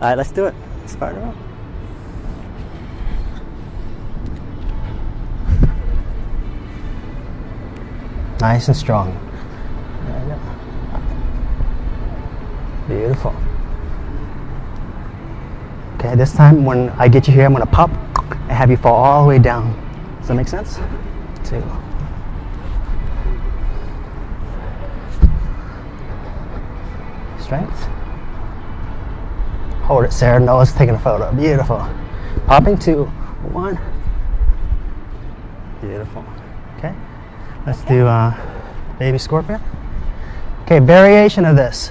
All right, let's do it. Spider roll. Nice and strong. There you go. Beautiful. Okay, this time when I get you here, I'm gonna pop and have you fall all the way down. Does that make sense? Two. Strength. Hold it, Sarah. Noah's taking a photo. Beautiful. Popping two, one. Beautiful. Okay. Let's do uh, baby scorpion. Okay, variation of this.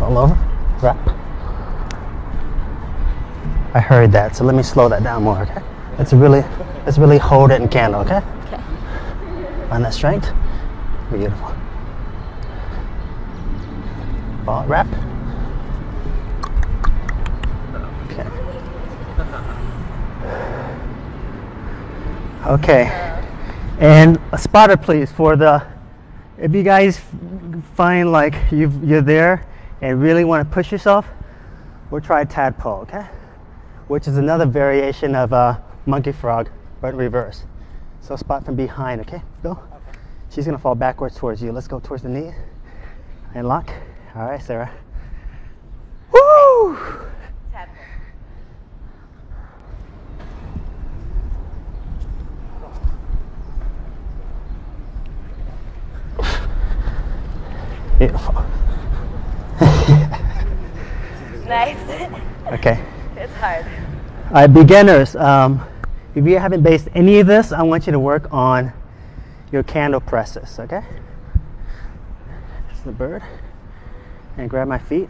All over. Wrap. I heard that, so let me slow that down more, okay? Let's really let's really hold it in candle, okay? Okay. Find that strength. Beautiful. Ball wrap. Okay. Okay. And a spotter, please, for the. If you guys find like you've, you're there and really want to push yourself, we'll try tadpole, okay? Which is another variation of uh, monkey frog, but reverse. So spot from behind, okay, Bill? She's gonna fall backwards towards you. Let's go towards the knee and lock. All right, Sarah. Woo! Beautiful. Nice. Okay. it's hard. All right, beginners. Um, if you haven't based any of this, I want you to work on your candle presses. Okay. It's the bird, and grab my feet,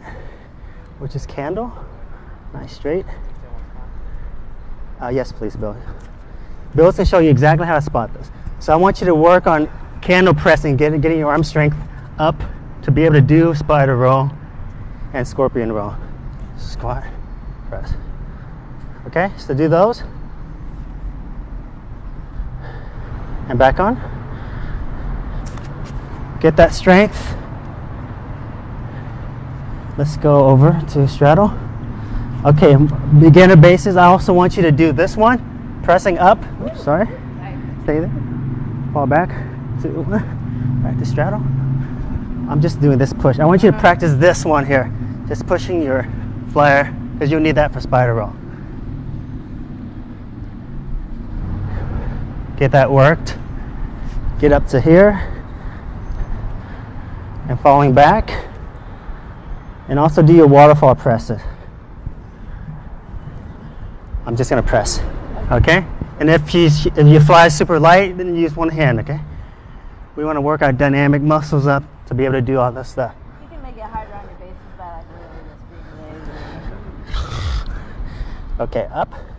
which is candle. Nice straight. Uh, yes, please, Bill. Bill's gonna show you exactly how to spot this. So I want you to work on candle pressing, getting, getting your arm strength up to be able to do spider roll and scorpion roll. Squat, press. Okay, so do those. And back on. Get that strength. Let's go over to straddle. Okay, beginner bases. I also want you to do this one, pressing up. Oops, sorry. Stay there. Fall back to back to straddle. I'm just doing this push. I want you to practice this one here. Just pushing your flare because you'll need that for spider roll. Get that worked. Get up to here and falling back. And also do your waterfall presses. I'm just gonna press, okay? And if you if you fly super light, then use one hand, okay? We want to work our dynamic muscles up to be able to do all this stuff. You can make it harder on your bases by like really just being lazy. Okay, up.